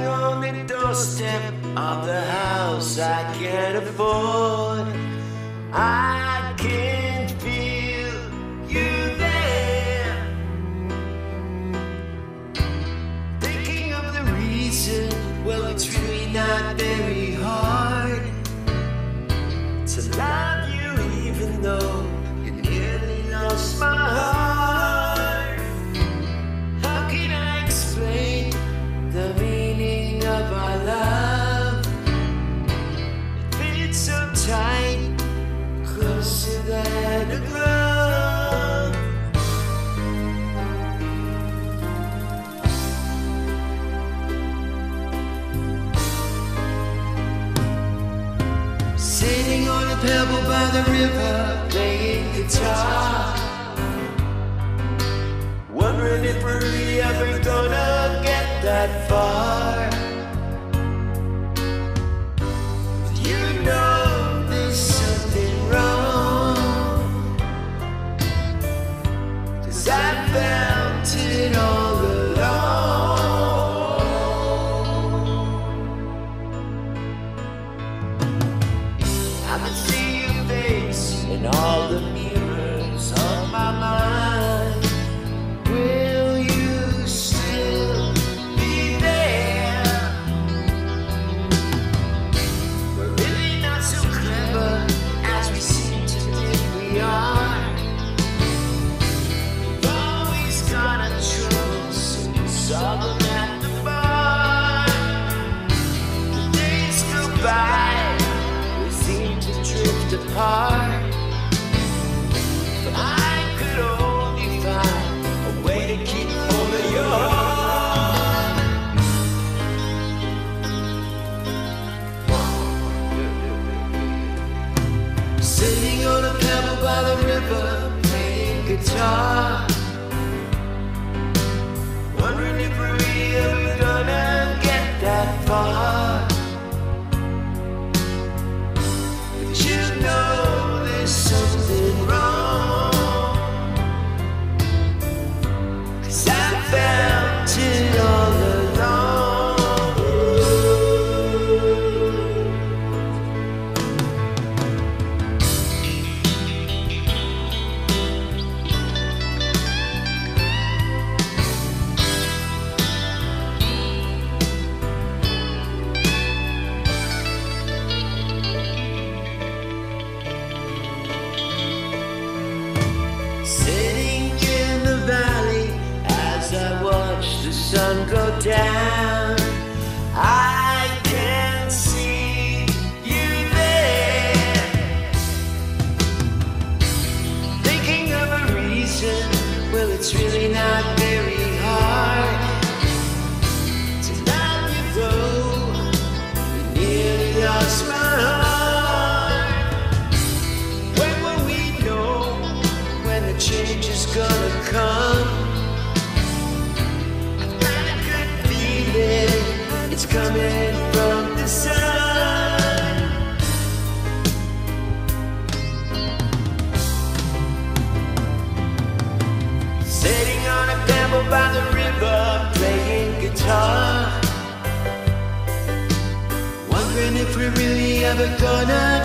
on the doorstep of the house I can't afford. I can't feel you there. Thinking of the reason, well, it's really not very the meaning of our love? It fits so tight, closer than a glove. Sitting on a pebble by the river, playing guitar. Wondering if we're ever gonna that far. You know there's something wrong. Cause I felt it all along. I can see your face in all the mirrors of my mind. Sun go down, I can see you there. Thinking of a reason, well, it's really not very hard to love you though. You nearly lost my heart. When will we know when the change is gonna come? It's coming from the sun. Sitting on a pebble by the river, playing guitar. Wondering if we're really ever gonna